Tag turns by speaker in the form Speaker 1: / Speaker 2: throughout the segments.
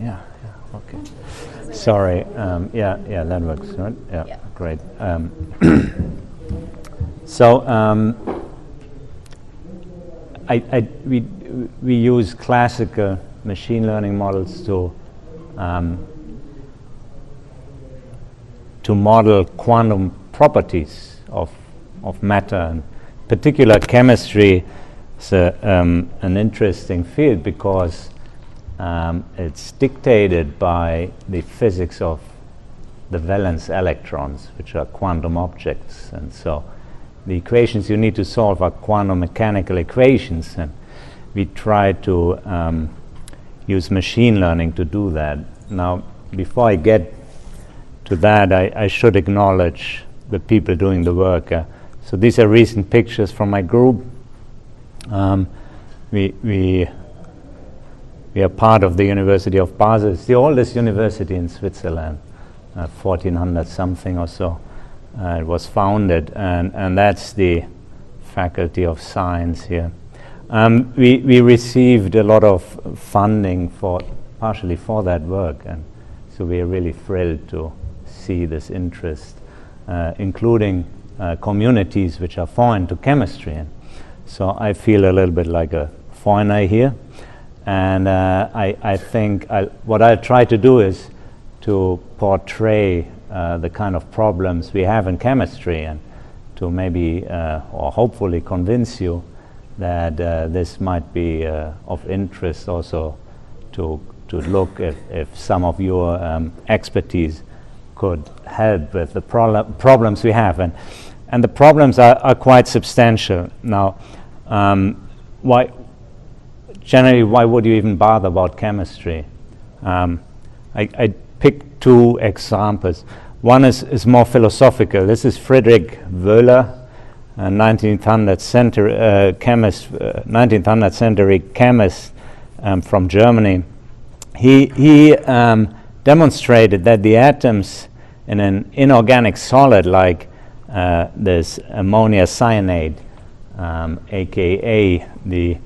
Speaker 1: Yeah, yeah, okay. Sorry, um, yeah, yeah, that works, right? Yeah,
Speaker 2: Yeah.
Speaker 1: great. Um, so, um, I, I, we, we use classical machine learning models to, um, to model quantum properties of, of matter. And particular chemistry is a, um, an interesting field because um, it's dictated by the physics of the valence electrons, which are quantum objects. And so the equations you need to solve are quantum mechanical equations. And we try to um, use machine learning to do that. Now, before I get to that, I, I should acknowledge the people doing the work. Uh, so these are recent pictures from my group. Um, we, we, we are part of the University of Basel. It's the oldest university in Switzerland, uh, 1400 something or so. Uh, it was founded, and, and that's the Faculty of Science here. Um, we, we received a lot of funding for partially for that work, and so we are really thrilled to see this interest, uh, including uh, communities which are foreign to chemistry. And so I feel a little bit like a foreigner here, and uh, I, I think I'll, what I'll try to do is to portray uh, the kind of problems we have in chemistry and to maybe uh, or hopefully convince you that uh, this might be uh, of interest also to, to look if, if some of your um, expertise could help with the prob- problems we have. And, and the problems are, are quite substantial. Now, um, why, generally, why would you even bother about chemistry? Um, I, I picked two examples. One is, is more philosophical. This is Friedrich Wöhler, a 19th century uh, chemist, uh, 19th century chemist um, from Germany. He, he um, demonstrated that the atoms in an inorganic solid like uh, this ammonia cyanide, um, aka the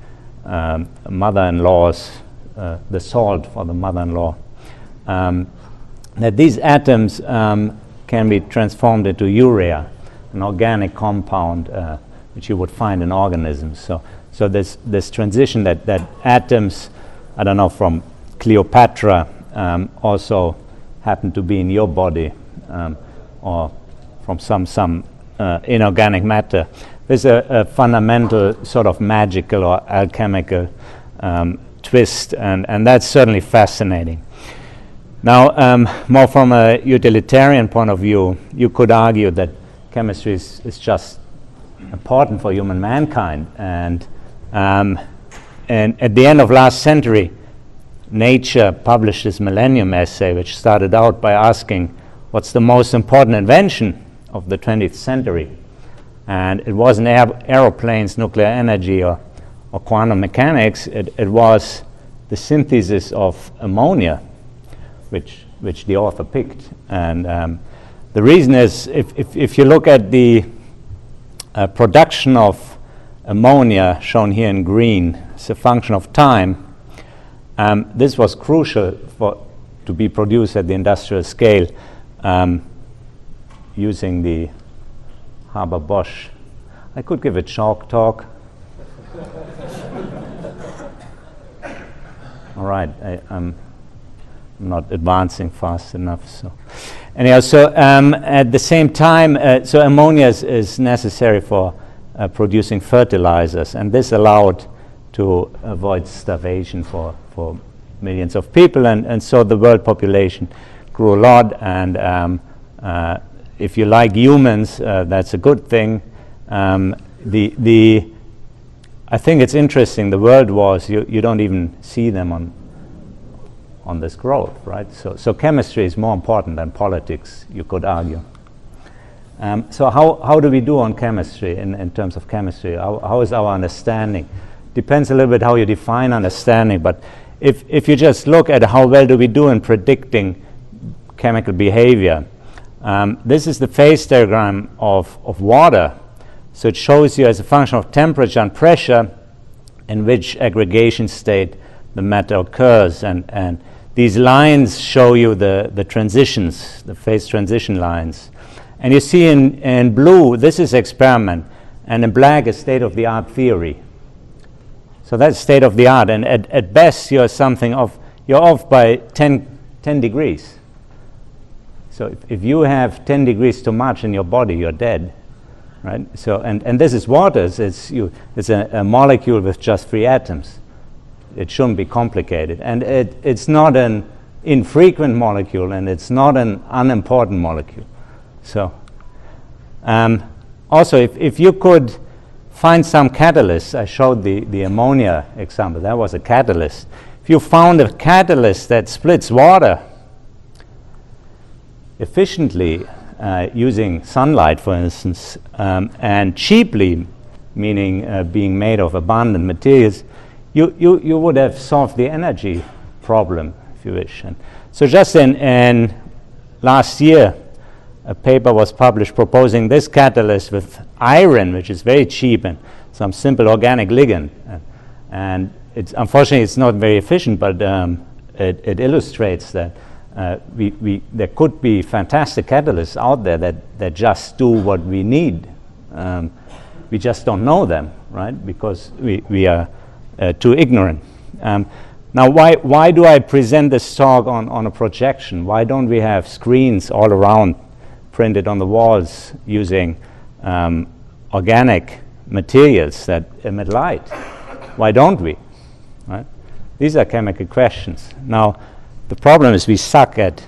Speaker 1: um, mother-in-law's, uh, the salt for the mother-in-law, um, that these atoms um, can be transformed into urea, an organic compound uh, which you would find in organisms. So, so this, this transition that, that atoms, I don't know, from Cleopatra um, also happen to be in your body um, or from some, some uh, inorganic matter. There's a, a, fundamental sort of magical or alchemical um, twist, and, and that's certainly fascinating. Now, um, more from a utilitarian point of view, you could argue that chemistry is, is just important for human mankind. And, um, and at the end of last century, Nature published this Millennium essay, which started out by asking, What's the most important invention of the 20th century? And it wasn't aer- aeroplanes, nuclear energy, or, or quantum mechanics, it, it was the synthesis of ammonia which, which the author picked. And um, the reason is if, if, if, you look at the uh, production of ammonia, shown here in green, it's a function of time. Um, this was crucial for, to be produced at the industrial scale um, using the Haber Bosch. I could give a chalk talk. All right, I, I'm I'm not advancing fast enough. So, anyhow, so um, at the same time, uh, so ammonia is, is necessary for uh, producing fertilizers, and this allowed to avoid starvation for, for millions of people, and, and so the world population grew a lot. And um, uh, if you like humans, uh, that's a good thing. Um, the, the, I think it's interesting, the world wars, you, you don't even see them on on this growth, right? So, so chemistry is more important than politics, you could argue. Um, so how, how do we do on chemistry in, in terms of chemistry? How, how is our understanding? Depends a little bit how you define understanding, but if, if you just look at how well do we do in predicting chemical behavior, um, this is the phase diagram of, of water. So it shows you as a function of temperature and pressure in which aggregation state the matter occurs. And, and these lines show you the, the transitions, the phase transition lines. And you see in, in blue, this is experiment, and in black is state-of-the-art theory. So that's state-of-the-art, and at, at best you're something off, you're off by 10, 10 degrees. So if, if you have 10 degrees too much in your body, you're dead right? So, and, and this is water. It's, you, it's a, a, molecule with just three atoms. It shouldn't be complicated. And it, it's not an infrequent molecule, and it's not an unimportant molecule. So, um, also, if, if you could find some catalyst, I showed the, the ammonia example, that was a catalyst. If you found a catalyst that splits water efficiently, uh, using sunlight, for instance, um, and cheaply, meaning uh, being made of abundant materials, you, you, you would have solved the energy problem, if you wish. And so just in, in last year, a paper was published proposing this catalyst with iron, which is very cheap, and some simple organic ligand. And, it's, unfortunately, it's not very efficient, but um, it, it illustrates that uh, we, we, there could be fantastic catalysts out there that, that just do what we need. Um, we just don't know them, right? Because we, we are uh, too ignorant. Um, now, why, why do I present this talk on, on a projection? Why don't we have screens all around printed on the walls using um, organic materials that emit light? Why don't we? Right? These are chemical questions. Now, the problem is we suck at,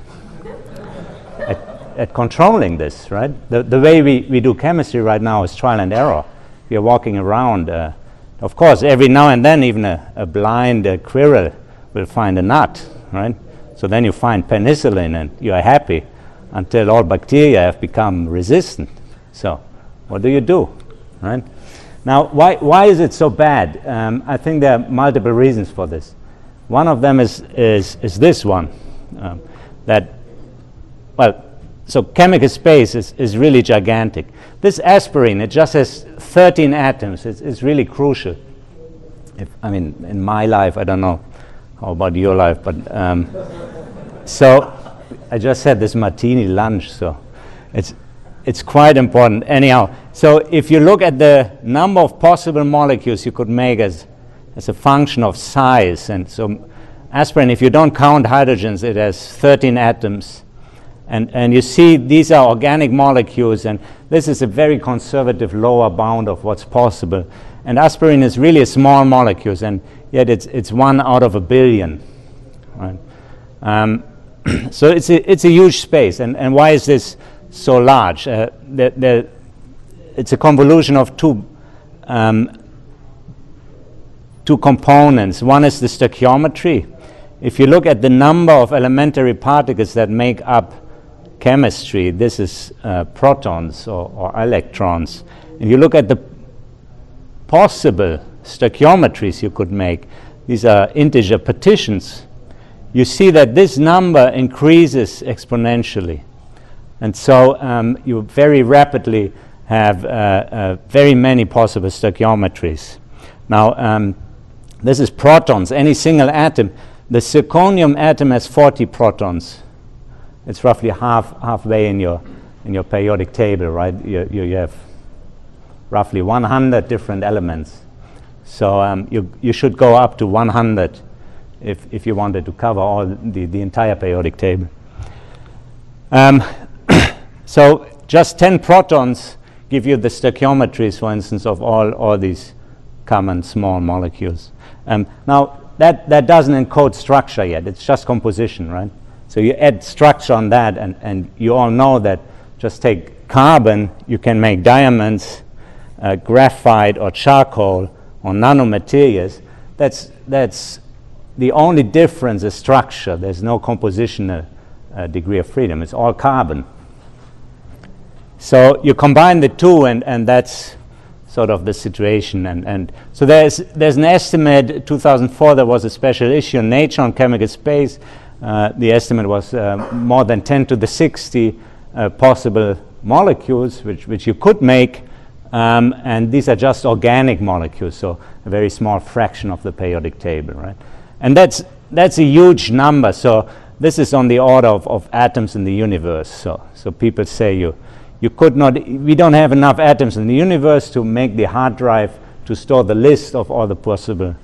Speaker 1: at, at, controlling this, right? The, the way we, we do chemistry right now is trial and error. We are walking around. Uh, of course, every now and then, even a, a blind uh, quirrell will find a nut, right? So then you find penicillin and you are happy until all bacteria have become resistant. So, what do you do, right? Now, why, why is it so bad? Um, I think there are multiple reasons for this. One of them is, is, is this one um, that, well, so chemical space is, is really gigantic. This aspirin, it just has 13 atoms. It's, it's really crucial. If, I mean, in my life, I don't know how about your life, but um, so I just had this martini lunch, so it's, it's quite important. Anyhow, so if you look at the number of possible molecules you could make as as a function of size. And so aspirin, if you don't count hydrogens, it has 13 atoms. And, and you see these are organic molecules, and this is a very conservative lower bound of what's possible. And aspirin is really a small molecule, and yet it's, it's one out of a billion. Right? Um, so it's a, it's a huge space. And, and why is this so large? Uh, the, the, it's a convolution of two um, two components. One is the stoichiometry. If you look at the number of elementary particles that make up chemistry, this is uh, protons or, or, electrons. If you look at the possible stoichiometries you could make, these are integer partitions, you see that this number increases exponentially. And so um, you very rapidly have uh, uh, very many possible stoichiometries. Now, um, this is protons, any single atom. The zirconium atom has 40 protons. It's roughly half, halfway in your, in your periodic table, right? You, you, you have roughly 100 different elements. So um, you, you should go up to 100 if, if you wanted to cover all the, the entire periodic table. Um, so just 10 protons give you the stoichiometries, for instance, of all, all these common small molecules. Um, now, that, that doesn't encode structure yet. It's just composition, right? So you add structure on that, and, and you all know that just take carbon, you can make diamonds, uh, graphite, or charcoal, or nanomaterials. That's, that's the only difference is structure. There's no compositional uh, degree of freedom. It's all carbon. So you combine the two, and, and that's sort of the situation. And, and so there's, there's an estimate, 2004 there was a special issue in Nature on chemical space. Uh, the estimate was uh, more than 10 to the 60 uh, possible molecules which, which you could make. Um, and these are just organic molecules, so a very small fraction of the periodic table, right? And that's, that's a huge number. So this is on the order of, of atoms in the universe. So, so people say you, you could not, we don't have enough atoms in the universe to make the hard drive to store the list of all the possible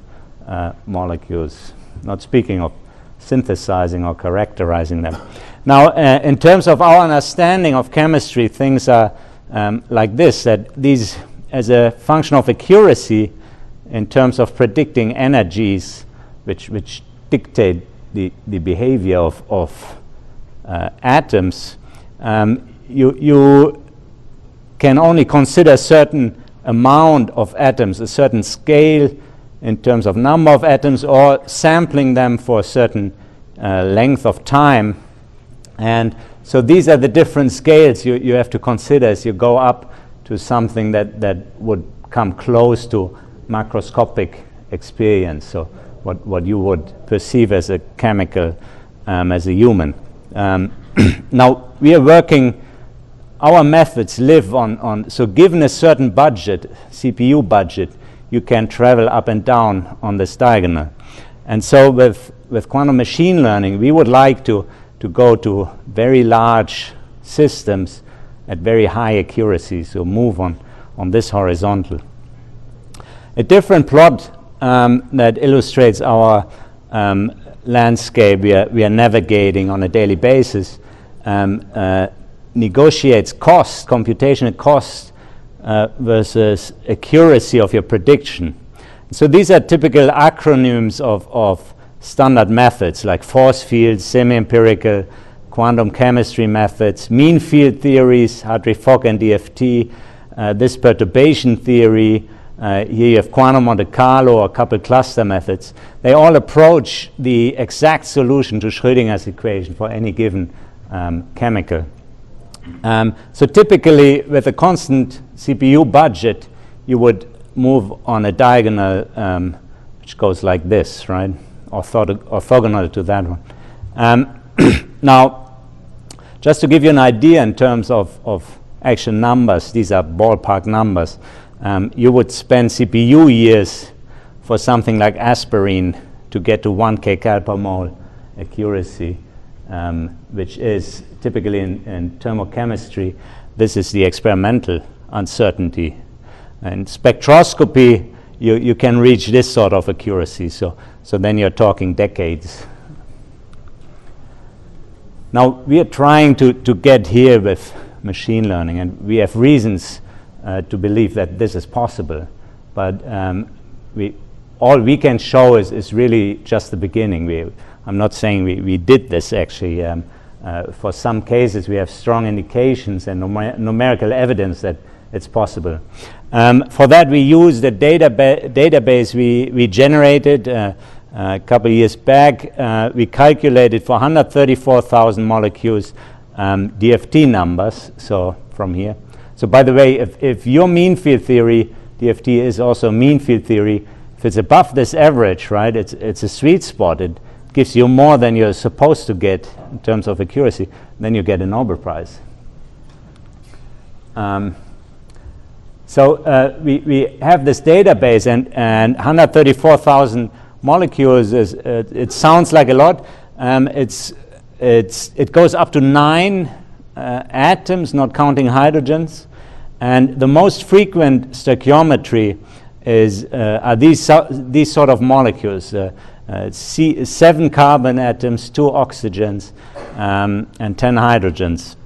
Speaker 1: uh, molecules. Not speaking of synthesizing or characterizing them. Now, uh, in terms of our understanding of chemistry, things are um, like this that these, as a function of accuracy in terms of predicting energies, which, which dictate the, the behavior of, of uh, atoms, um, you, you can only consider a certain amount of atoms, a certain scale in terms of number of atoms, or sampling them for a certain uh, length of time. And so these are the different scales you, you have to consider as you go up to something that, that would come close to macroscopic experience. So what, what you would perceive as a chemical, um, as a human. Um, now, we are working, our methods live on, on, so given a certain budget, CPU budget, you can travel up and down on this diagonal. And so with, with quantum machine learning, we would like to, to go to very large systems at very high accuracy, so move on, on this horizontal. A different plot um, that illustrates our um, landscape we are, we are navigating on a daily basis um, uh, negotiates cost, computational cost, uh, versus accuracy of your prediction. So these are typical acronyms of, of standard methods like force fields, semi-empirical, quantum chemistry methods, mean field theories, Hartree-Fock and DFT, uh, this perturbation theory, uh, here you have quantum Monte Carlo or coupled cluster methods. They all approach the exact solution to Schrödinger's equation for any given um, chemical. Um, so typically, with a constant CPU budget, you would move on a diagonal um, which goes like this, right? Ortho orthogonal to that one. Um, now, just to give you an idea in terms of, of actual numbers, these are ballpark numbers um, you would spend CPU years for something like aspirin to get to 1 kcal per mole accuracy, um, which is typically in, in, thermochemistry, this is the experimental uncertainty. In spectroscopy, you, you can reach this sort of accuracy, so, so then you're talking decades. Now, we are trying to, to get here with machine learning, and we have reasons uh, to believe that this is possible. But um, we, all we can show is, is really just the beginning. We, I'm not saying we, we did this actually. Um, uh, for some cases, we have strong indications and numer numerical evidence that it's possible. Um, for that, we a databa database we, we generated uh, a couple years back. Uh, we calculated for 134,000 molecules um, DFT numbers, so from here. So by the way, if, if your mean field theory, DFT is also mean field theory, if it's above this average, right, it's, it's a sweet spot. It gives you more than you're supposed to get in terms of accuracy, then you get a Nobel Prize. Um, so uh, we, we have this database and, and 134,000 molecules, is, uh, it sounds like a lot. Um, it's, it's, it goes up to nine uh, atoms, not counting hydrogens. And the most frequent stoichiometry is, uh, are these, these sort of molecules. Uh, C seven carbon atoms, two oxygens, um, and 10 hydrogens.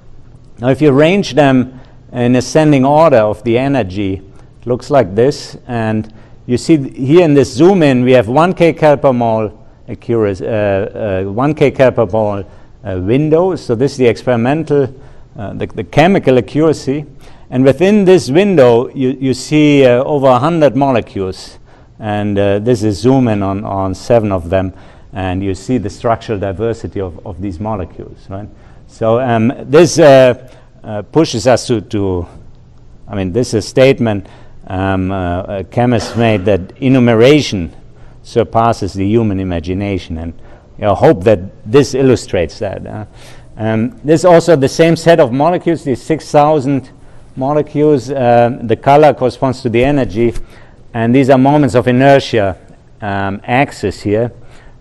Speaker 1: Now, if you arrange them in ascending order of the energy, it looks like this. And you see here in this zoom in, we have 1 kcal per mole accuracy, uh, uh, 1 kcal per mole uh, window. So this is the experimental, uh, the, the, chemical accuracy. And within this window, you, you see uh, over 100 molecules. And uh, this is zoom in on, on seven of them. And you see the structural diversity of, of these molecules, right? So um, this uh, uh, pushes us to, to, I mean, this is a statement um, a chemist made that enumeration surpasses the human imagination. And I you know, hope that this illustrates that. Uh, um, this is also the same set of molecules, these 6,000 molecules. Uh, the color corresponds to the energy, and these are moments of inertia um, axis here.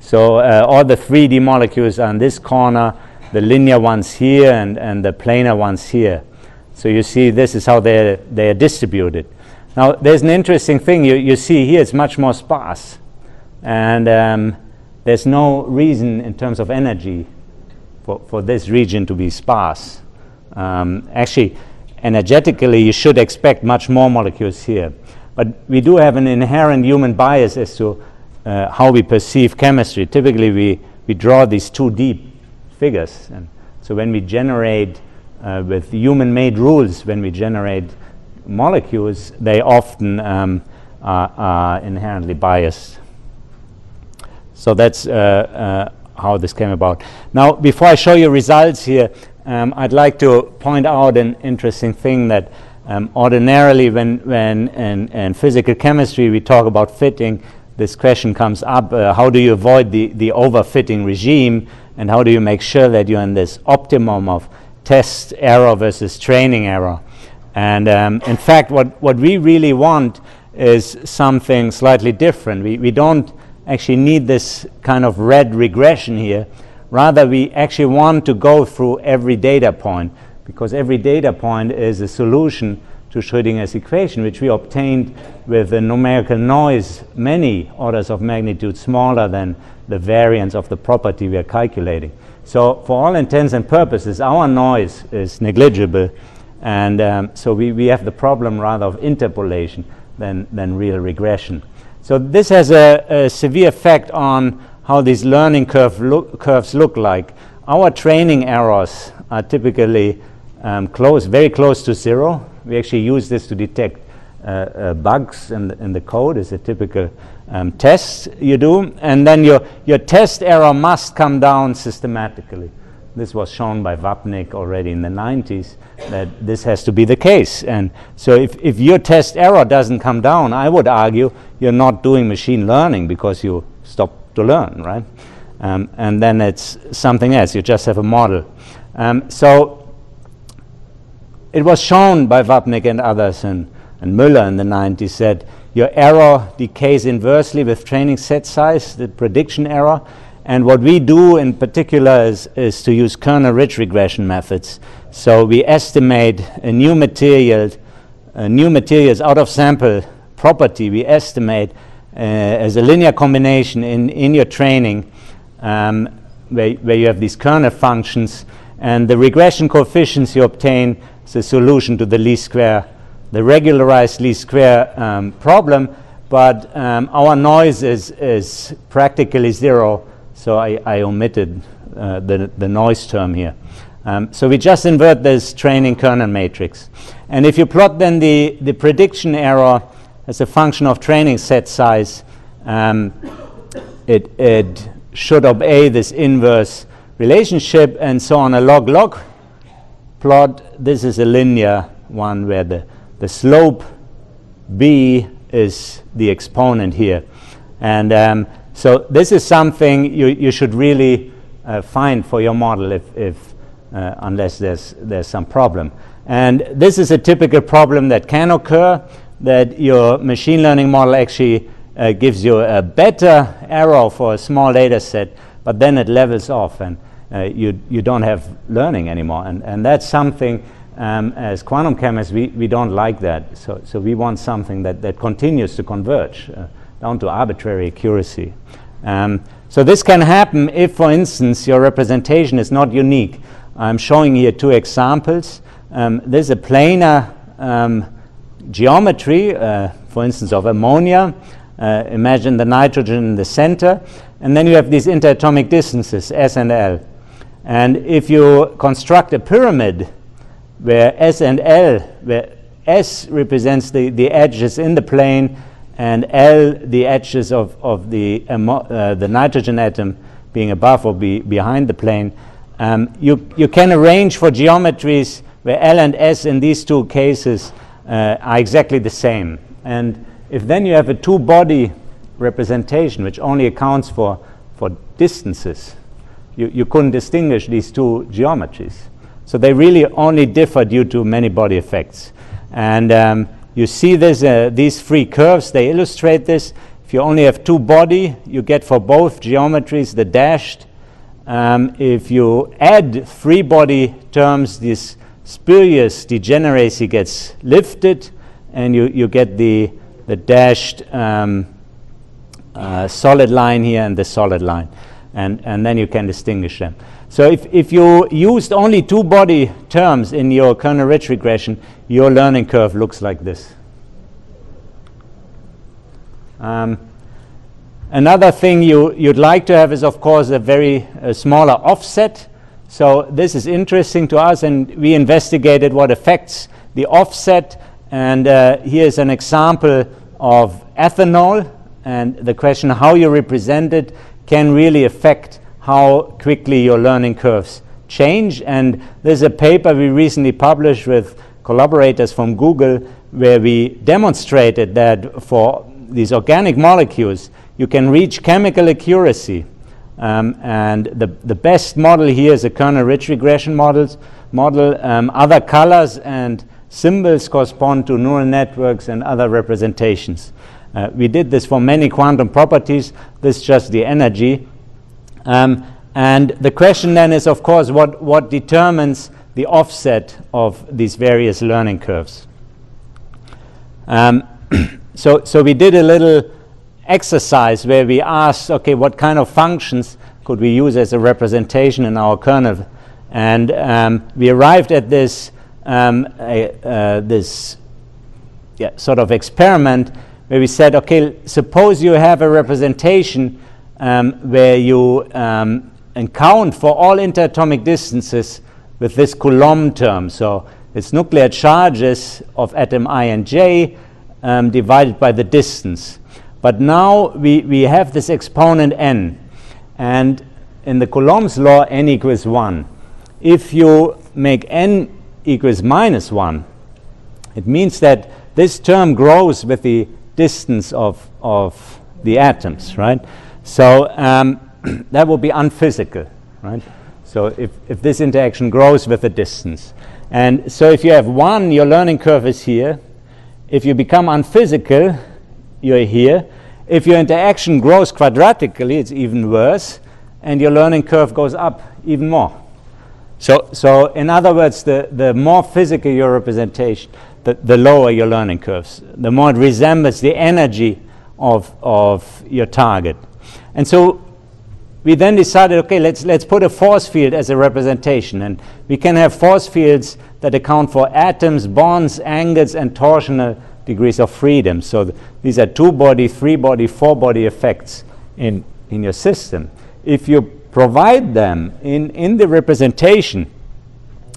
Speaker 1: So uh, all the 3D molecules are in this corner, the linear ones here, and, and the planar ones here. So you see this is how they're, they're distributed. Now there's an interesting thing you, you see here, it's much more sparse. And um, there's no reason in terms of energy for, for this region to be sparse. Um, actually, energetically, you should expect much more molecules here. But we do have an inherent human bias as to uh, how we perceive chemistry. Typically, we, we draw these two deep figures. And so when we generate uh, with human made rules, when we generate molecules, they often um, are, are, inherently biased. So that's uh, uh, how this came about. Now, before I show you results here, um, I'd like to point out an interesting thing that um, ordinarily when, when in, in, physical chemistry we talk about fitting, this question comes up, uh, how do you avoid the, the overfitting regime and how do you make sure that you're in this optimum of test error versus training error? And um, in fact, what, what we really want is something slightly different. We, we don't actually need this kind of red regression here. Rather, we actually want to go through every data point because every data point is a solution to Schrödinger's equation, which we obtained with a numerical noise many orders of magnitude smaller than the variance of the property we are calculating. So for all intents and purposes, our noise is negligible. And um, so we, we have the problem rather of interpolation than, than real regression. So this has a, a severe effect on how these learning curve curves look like. Our training errors are typically um, close, very close to zero. We actually use this to detect uh, uh, bugs in the, in the, code It's a typical um, test you do. And then your, your test error must come down systematically. This was shown by Vapnik already in the 90s that this has to be the case. And so if, if your test error doesn't come down, I would argue you're not doing machine learning because you stop to learn, right? Um, and then it's something else. You just have a model. Um, so it was shown by Vapnik and others and, and Müller in the 90s that your error decays inversely with training set size, the prediction error. And what we do in particular is, is to use kernel-ridge regression methods. So we estimate a new material, a new materials out of sample property. We estimate uh, as a linear combination in, in your training um, where, where you have these kernel functions and the regression coefficients you obtain a solution to the least square, the regularized least square um, problem, but um, our noise is, is practically zero so I, I omitted uh, the, the noise term here. Um, so we just invert this training kernel matrix. And if you plot then the, the prediction error as a function of training set size, um, it, it should obey this inverse relationship. And so on a log-log plot, this is a linear one where the, the slope b is the exponent here. And um, so this is something you, you should really uh, find for your model if, if uh, unless there's, there's some problem. And this is a typical problem that can occur, that your machine learning model actually uh, gives you a better error for a small data set, but then it levels off and uh, you, you don't have learning anymore. And, and that's something, um, as quantum chemists, we, we don't like that. So, so we want something that, that continues to converge. Uh, down to arbitrary accuracy. Um, so this can happen if, for instance, your representation is not unique. I'm showing here two examples. Um, there's a planar um, geometry, uh, for instance, of ammonia. Uh, imagine the nitrogen in the center. And then you have these interatomic distances, S and L. And if you construct a pyramid where S and L, where S represents the, the edges in the plane, and L the edges of, of the, uh, the nitrogen atom being above or be behind the plane. Um, you, you can arrange for geometries where L and S in these two cases uh, are exactly the same. And if then you have a two body representation which only accounts for, for distances, you, you couldn't distinguish these two geometries. So they really only differ due to many body effects. And um, you see this, uh, these three curves, they illustrate this. If you only have two body, you get for both geometries the dashed. Um, if you add three body terms, this spurious degeneracy gets lifted, and you, you get the, the dashed um, uh, solid line here and the solid line. And, and then you can distinguish them. So if, if you used only two body terms in your kernel ridge regression, your learning curve looks like this. Um, another thing you, you'd like to have is, of course, a very smaller offset. So this is interesting to us, and we investigated what affects the offset. And uh, here's an example of ethanol, and the question how you represent it can really affect how quickly your learning curves change. And there's a paper we recently published with collaborators from Google where we demonstrated that for these organic molecules, you can reach chemical accuracy. Um, and the, the best model here is a kernel ridge regression models, model. Um, other colors and symbols correspond to neural networks and other representations. Uh, we did this for many quantum properties. This is just the energy. Um, and the question then is, of course, what, what determines the offset of these various learning curves? Um, so, so we did a little exercise where we asked, okay, what kind of functions could we use as a representation in our kernel? And um, we arrived at this, um, uh, this yeah, sort of experiment where we said, okay, suppose you have a representation um, where you um, account for all interatomic distances with this Coulomb term. So it's nuclear charges of atom i and j um, divided by the distance. But now we, we have this exponent n. And in the Coulomb's law, n equals 1. If you make n equals minus 1, it means that this term grows with the distance of, of the atoms, right? So um, that would be unphysical, right? So if, if this interaction grows with the distance. And so if you have 1, your learning curve is here. If you become unphysical, you're here. If your interaction grows quadratically, it's even worse, and your learning curve goes up even more. So, so in other words, the, the more physical your representation, the, the lower your learning curves, the more it resembles the energy of, of your target. And so we then decided, okay, let's, let's put a force field as a representation. And we can have force fields that account for atoms, bonds, angles, and torsional degrees of freedom. So th- these are two body, three body, four body effects in, in your system. If you provide them in, in the representation,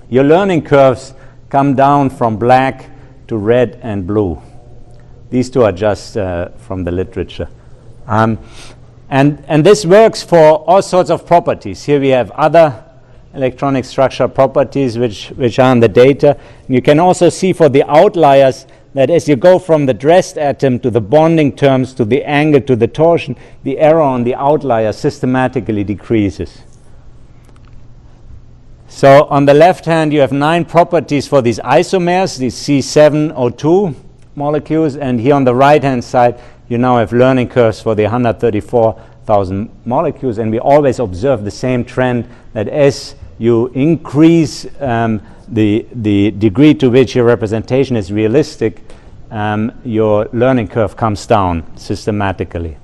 Speaker 1: your learning curves come down from black to red and blue. These two are just uh, from the literature. Um, and, and this works for all sorts of properties. Here we have other electronic structure properties which, which are in the data. And you can also see for the outliers that as you go from the dressed atom to the bonding terms to the angle to the torsion, the error on the outlier systematically decreases. So on the left hand, you have nine properties for these isomers, these C7O2 molecules, and here on the right hand side, you now have learning curves for the 134,000 molecules, and we always observe the same trend that as you increase um, the, the degree to which your representation is realistic, um, your learning curve comes down systematically.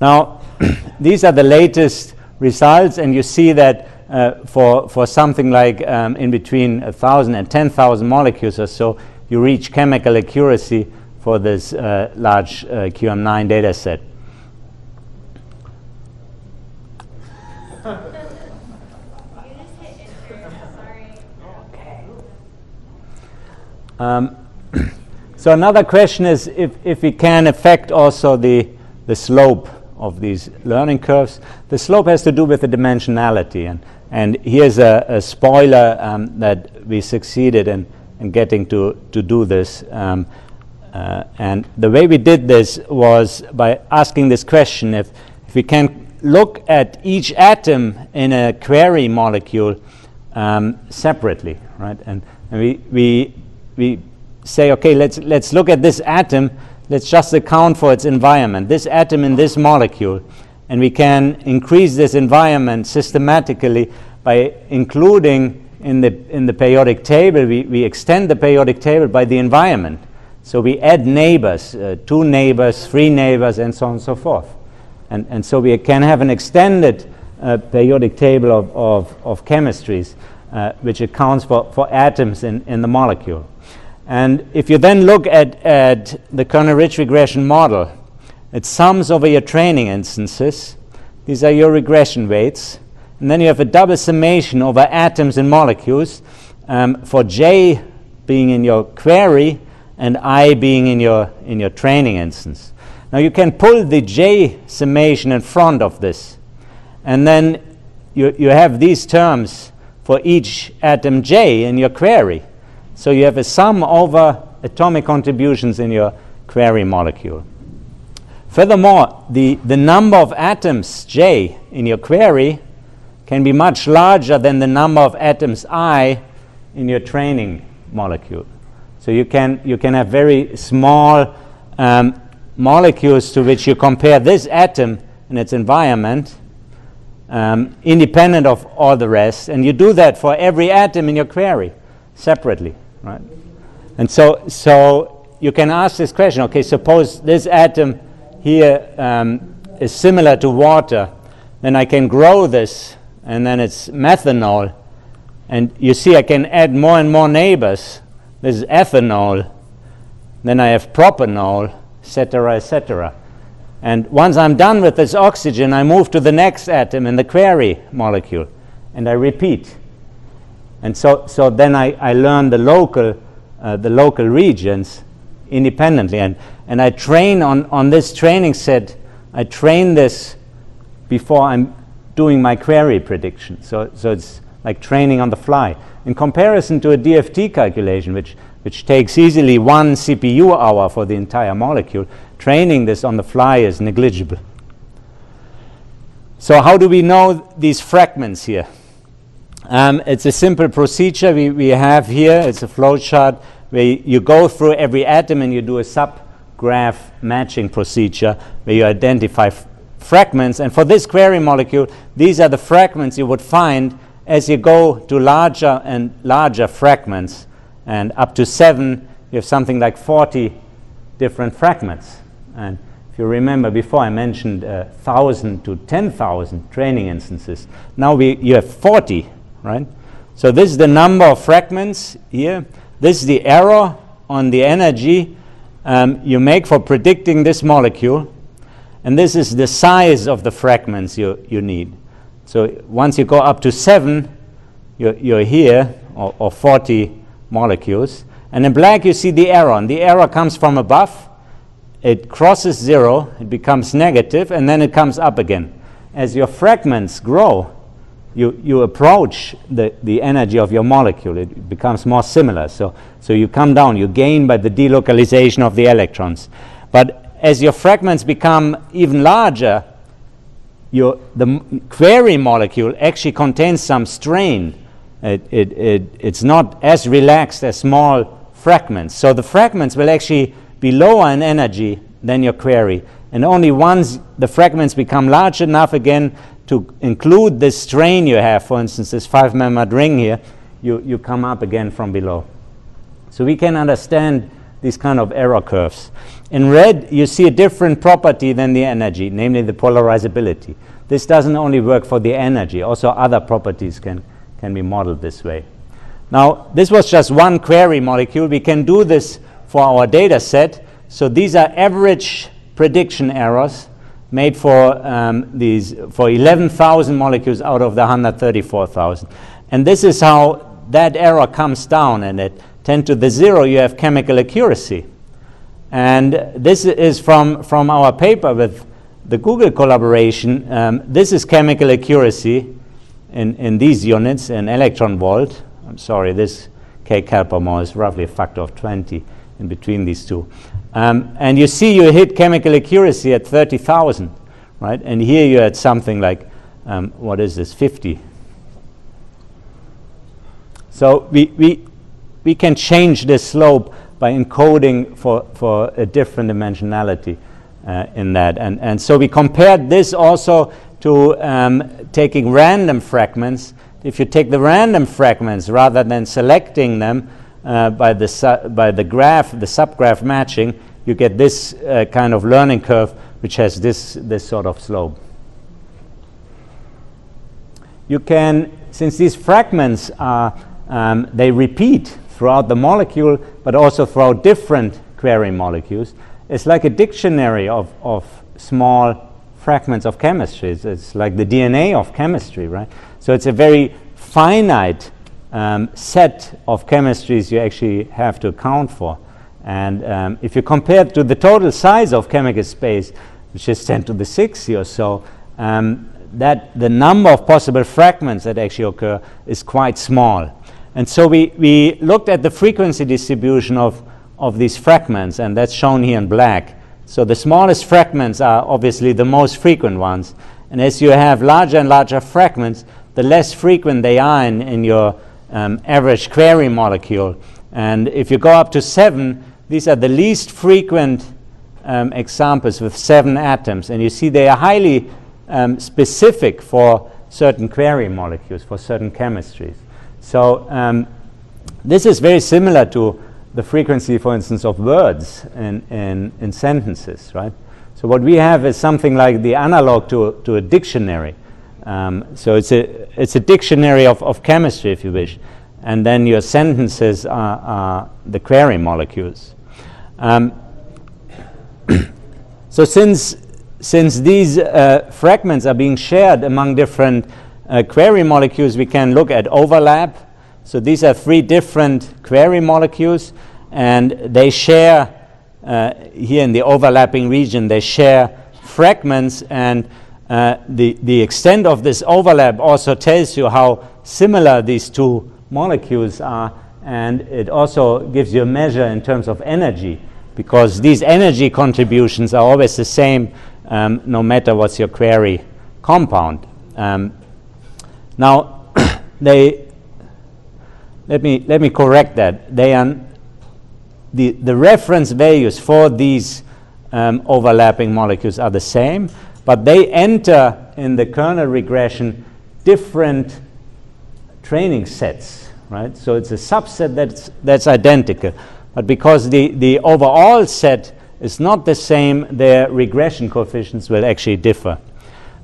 Speaker 1: Now, these are the latest results, and you see that uh, for, for something like um, in between 1,000 and 10,000 molecules or so, you reach chemical accuracy for this uh, large uh, QM9 data set. Um, so another question is if, if we can affect also the, the slope of these learning curves. The slope has to do with the dimensionality. And, and here's a, a spoiler um, that we succeeded in, in getting to, to do this. Um, uh, and the way we did this was by asking this question if, if we can look at each atom in a query molecule um, separately, right? And, and we, we we say, okay, let's, let's look at this atom let's just account for its environment, this atom in this molecule, and we can increase this environment systematically by including in the, in the periodic table, we, we extend the periodic table by the environment. So we add neighbors, uh, two neighbors, three neighbors, and so on and so forth. And, and so we can have an extended uh, periodic table of, of, of chemistries, uh, which accounts for, for atoms in, in the molecule. And if you then look at, at the kernel ridge regression model, it sums over your training instances. These are your regression weights. And then you have a double summation over atoms and molecules um, for J being in your query and I being in your, in your training instance. Now you can pull the J summation in front of this. And then you, you have these terms for each atom J in your query. So you have a sum over atomic contributions in your query molecule. Furthermore, the, the number of atoms J in your query can be much larger than the number of atoms I in your training molecule. So you can, you can have very small um, molecules to which you compare this atom and its environment um, independent of all the rest. And you do that for every atom in your query separately, right? And so, so you can ask this question, okay, suppose this atom here um, is similar to water, then I can grow this and then it's methanol. And you see, I can add more and more neighbors. This is ethanol. Then I have propanol, etc., etc. And once I'm done with this oxygen, I move to the next atom in the query molecule, and I repeat. And so, so then I, I learn the local, uh, the local regions independently. And, and I train on, on this training set, I train this before I'm doing my query prediction. So, so it's like training on the fly. In comparison to a DFT calculation, which, which takes easily one CPU hour for the entire molecule, training this on the fly is negligible. So how do we know these fragments here? Um, it's a simple procedure we, we have here. It's a flowchart where you go through every atom and you do a subgraph matching procedure where you identify fragments. And for this query molecule, these are the fragments you would find as you go to larger and larger fragments. And up to seven, you have something like 40 different fragments. And if you remember before, I mentioned uh, 1,000 to 10,000 training instances. Now we, you have 40, right? So this is the number of fragments here. This is the error on the energy um, you make for predicting this molecule. And this is the size of the fragments you, you need. So once you go up to seven, you're, you're here, or, or 40 molecules. And in black, you see the error. And the error comes from above. It crosses zero, it becomes negative, and then it comes up again. As your fragments grow, you, you approach the, the energy of your molecule. It becomes more similar. So, so you come down, you gain by the delocalization of the electrons. But as your fragments become even larger, your, the query molecule actually contains some strain. It, it, it, it's not as relaxed as small fragments. So the fragments will actually be lower in energy than your query. And only once the fragments become large enough again to include this strain you have, for instance, this five membered ring here, you, you come up again from below. So we can understand these kind of error curves. In red, you see a different property than the energy, namely the polarizability. This doesn't only work for the energy, also other properties can, can be modeled this way. Now, this was just one query molecule. We can do this for our data set. So these are average prediction errors made for um, these for 11,000 molecules out of the 134,000. And this is how that error comes down and it 10 to the 0, you have chemical accuracy. And this is from, from our paper with the Google collaboration. Um, this is chemical accuracy in, in these units in electron volt. I'm sorry, this K mole is roughly a factor of 20 in between these two. Um, and you see you hit chemical accuracy at 30,000, right? And here you're at something like, um, what is this, 50. So we, we, we can change this slope by encoding for, for a different dimensionality uh, in that. And, and so we compared this also to um, taking random fragments. If you take the random fragments rather than selecting them uh, by, the su- by the graph, the subgraph matching, you get this uh, kind of learning curve which has this, this sort of slope. You can, since these fragments are, um, they repeat throughout the molecule, but also throughout different query molecules, it's like a dictionary of, of small fragments of chemistry. It's, it's, like the DNA of chemistry, right? So it's a very finite um, set of chemistries you actually have to account for. And um, if you compare it to the total size of chemical space, which is 10 to the 60 or so, um, that the number of possible fragments that actually occur is quite small. And so we, we looked at the frequency distribution of, of these fragments, and that's shown here in black. So the smallest fragments are obviously the most frequent ones. And as you have larger and larger fragments, the less frequent they are in, in your um, average query molecule. And if you go up to seven, these are the least frequent um, examples with seven atoms. And you see they are highly um, specific for certain query molecules, for certain chemistries. So um, this is very similar to the frequency, for instance, of words in, in, in, sentences, right? So what we have is something like the analog to, to a dictionary. Um, so it's a, it's a dictionary of, of chemistry, if you wish. And then your sentences are, are the query molecules. Um, so since, since these uh, fragments are being shared among different uh, query molecules, we can look at overlap so these are three different query molecules, and they share, uh, here in the overlapping region, they share fragments, and uh, the, the extent of this overlap also tells you how similar these two molecules are, and it also gives you a measure in terms of energy, because these energy contributions are always the same um, no matter what's your query compound. Um, now, they let me, let me correct that. They are the, the reference values for these um, overlapping molecules are the same, but they enter in the kernel regression different training sets, right? So it's a subset that's, that's identical. But because the, the overall set is not the same, their regression coefficients will actually differ.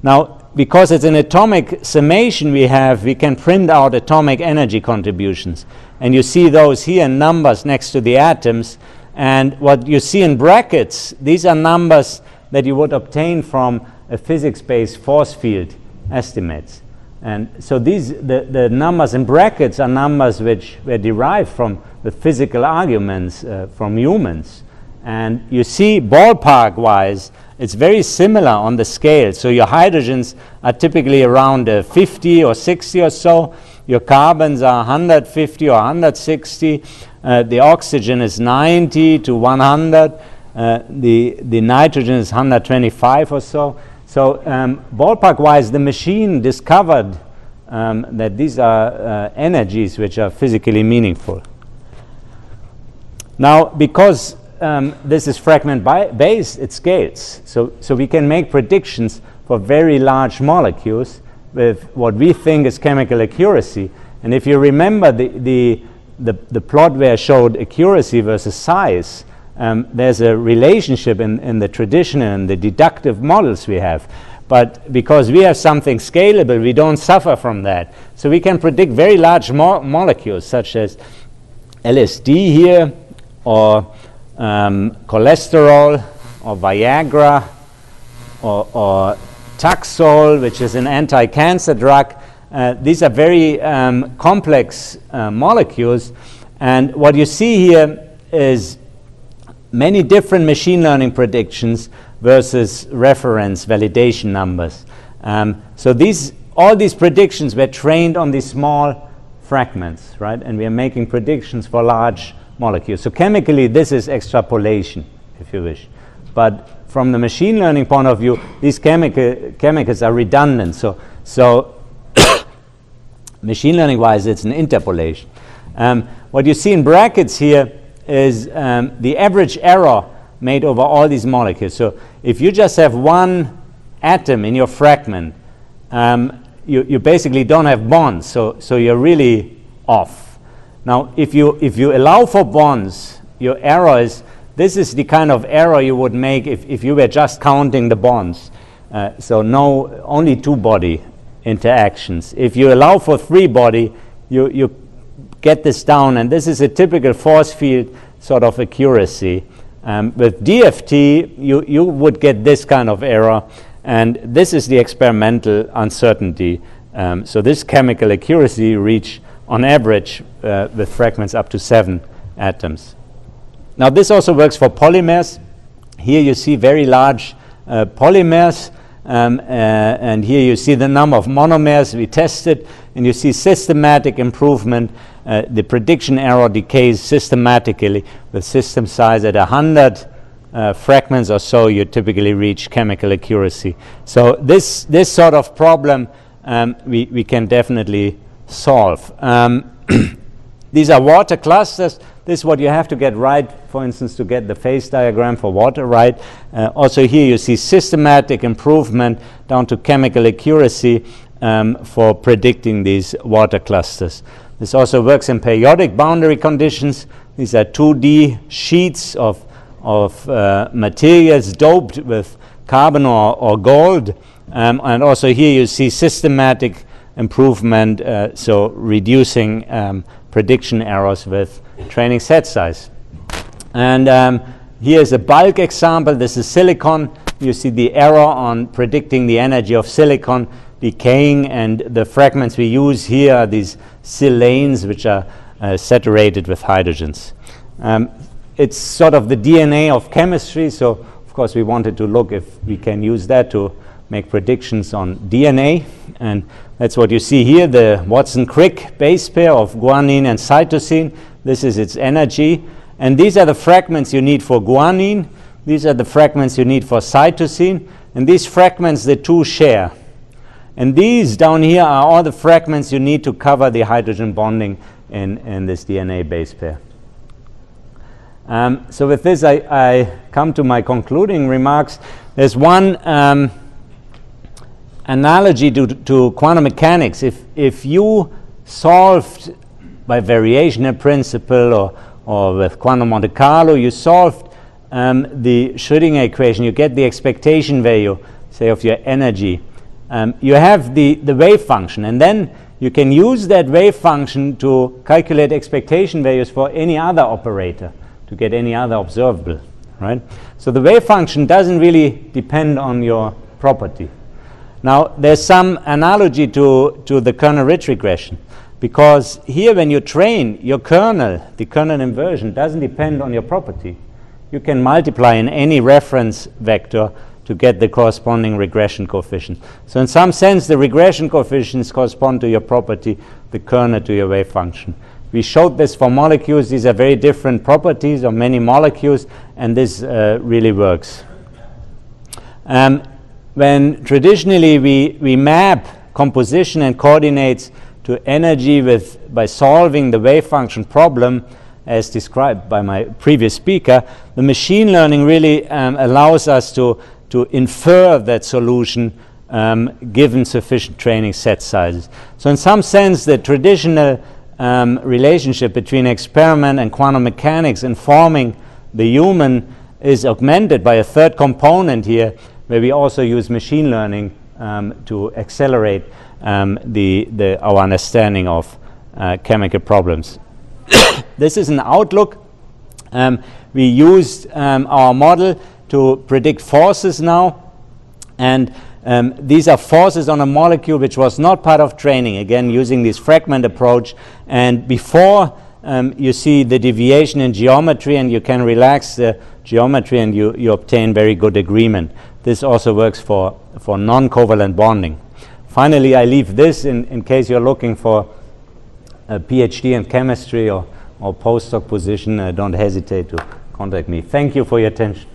Speaker 1: Now, because it's an atomic summation we have, we can print out atomic energy contributions. And you see those here in numbers next to the atoms. And what you see in brackets, these are numbers that you would obtain from a physics-based force field estimates. And so these, the, the numbers in brackets are numbers which were derived from the physical arguments uh, from humans. And you see, ballpark-wise, it's very similar on the scale. So your hydrogens are typically around uh, 50 or 60 or so. Your carbons are 150 or 160. Uh, the oxygen is 90 to 100. Uh, the, the nitrogen is 125 or so. So um, ballpark-wise, the machine discovered um, that these are uh, energies which are physically meaningful. Now, because um, this is fragment based, it scales. So, so we can make predictions for very large molecules with what we think is chemical accuracy. And if you remember the, the, the, the plot where I showed accuracy versus size, um, there's a relationship in, in the traditional and the deductive models we have. But because we have something scalable, we don't suffer from that. So we can predict very large mo molecules, such as LSD here, or um, cholesterol or Viagra or, or, Taxol, which is an anti cancer drug. Uh, these are very um, complex uh, molecules. And what you see here is many different machine learning predictions versus reference validation numbers. Um, so these, all these predictions were trained on these small fragments, right? And we are making predictions for large molecules. So chemically, this is extrapolation, if you wish. But from the machine learning point of view, these chemical, chemicals are redundant. So, so machine learning wise, it's an interpolation. Um, what you see in brackets here is um, the average error made over all these molecules. So if you just have one atom in your fragment, um, you, you basically don't have bonds, so, so you're really off. Now, if you, if you allow for bonds, your error is this is the kind of error you would make if, if you were just counting the bonds. Uh, so no, only two body interactions. If you allow for three body, you, you get this down, and this is a typical force field sort of accuracy. Um, with DFT, you, you would get this kind of error, and this is the experimental uncertainty. Um, so this chemical accuracy reach on average uh, with fragments up to seven atoms. Now this also works for polymers. Here you see very large uh, polymers um, uh, and here you see the number of monomers we tested and you see systematic improvement. Uh, the prediction error decays systematically with system size at 100 uh, fragments or so you typically reach chemical accuracy. So this, this sort of problem um, we, we can definitely solve. Um, these are water clusters. This is what you have to get right, for instance, to get the phase diagram for water right. Uh, also here you see systematic improvement down to chemical accuracy um, for predicting these water clusters. This also works in periodic boundary conditions. These are 2D sheets of, of uh, materials doped with carbon or, or gold. Um, and also here you see systematic improvement, uh, so reducing um, prediction errors with training set size. And um, here's a bulk example. This is silicon. You see the error on predicting the energy of silicon decaying, and the fragments we use here are these silanes, which are uh, saturated with hydrogens. Um, it's sort of the DNA of chemistry, so of course we wanted to look if we can use that to make predictions on DNA. And that's what you see here, the Watson-Crick base pair of guanine and cytosine. This is its energy. And these are the fragments you need for guanine. These are the fragments you need for cytosine. And these fragments, the two share. And these down here are all the fragments you need to cover the hydrogen bonding in, in this DNA base pair. Um, so with this, I, I, come to my concluding remarks. There's one um, analogy to, to quantum mechanics. If, if you solved by variation principle or, or with quantum Monte Carlo, you solved um, the Schrödinger equation, you get the expectation value, say, of your energy. Um, you have the, the wave function, and then you can use that wave function to calculate expectation values for any other operator to get any other observable, right? So the wave function doesn't really depend on your property. Now, there's some analogy to, to the kernel-ridge regression because here when you train your kernel, the kernel inversion doesn't depend on your property. You can multiply in any reference vector to get the corresponding regression coefficient. So in some sense, the regression coefficients correspond to your property, the kernel to your wave function. We showed this for molecules. These are very different properties of many molecules, and this uh, really works. Um, when traditionally we, we map composition and coordinates to energy with, by solving the wave function problem, as described by my previous speaker, the machine learning really um, allows us to, to infer that solution um, given sufficient training set sizes. So in some sense, the traditional um, relationship between experiment and quantum mechanics informing the human is augmented by a third component here, where we also use machine learning um, to accelerate um, the, the, our understanding of uh, chemical problems. this is an outlook. Um, we used um, our model to predict forces now, and um, these are forces on a molecule which was not part of training, again using this fragment approach. And before um, you see the deviation in geometry and you can relax the geometry and you, you obtain very good agreement. This also works for, for non-covalent bonding. Finally, I leave this in, in case you're looking for a PhD in chemistry or, or postdoc position. Uh, don't hesitate to contact me. Thank you for your attention.